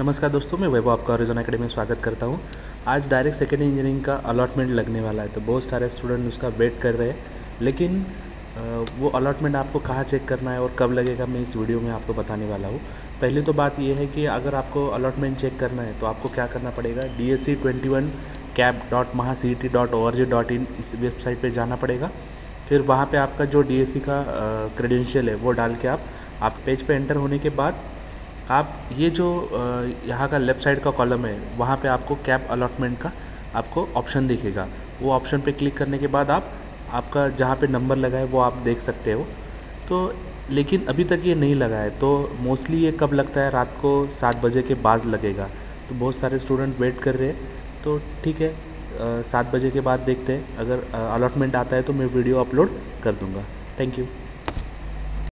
नमस्कार दोस्तों, मैं वैभव, आपका ओरिजन अकेडमी में स्वागत करता हूँ। आज डायरेक्ट सेकेंड इंजीनियरिंग का अलॉटमेंट लगने वाला है तो बहुत सारे स्टूडेंट उसका वेट कर रहे हैं। लेकिन वो अलॉटमेंट आपको कहाँ चेक करना है और कब लगेगा, मैं इस वीडियो में आपको बताने वाला हूँ। पहले तो बात यह है कि अगर आपको अलॉटमेंट चेक करना है तो आपको क्या करना पड़ेगा? D S C twenty one cab dot Maha C T dot O R G dot in इस वेबसाइट पर जाना पड़ेगा। फिर वहाँ पे आपका जो डी एस सी का क्रेडेंशियल है, वो डाल के आप आप पेज पे एंटर होने के बाद आप ये जो यहाँ का लेफ़्ट साइड का कॉलम है, वहाँ पे आपको कैब अलॉटमेंट का आपको ऑप्शन दिखेगा। वो ऑप्शन पे क्लिक करने के बाद आप, आपका जहाँ पे नंबर लगा है वो आप देख सकते हो। तो लेकिन अभी तक ये नहीं लगा है। तो मोस्टली ये कब लगता है? रात को सात बजे के बाद लगेगा। तो बहुत सारे स्टूडेंट वेट कर रहे हैं। तो ठीक है सात बजे के बाद देखते हैं। अगर अलॉटमेंट आता है तो मैं वीडियो अपलोड कर दूँगा। Thank you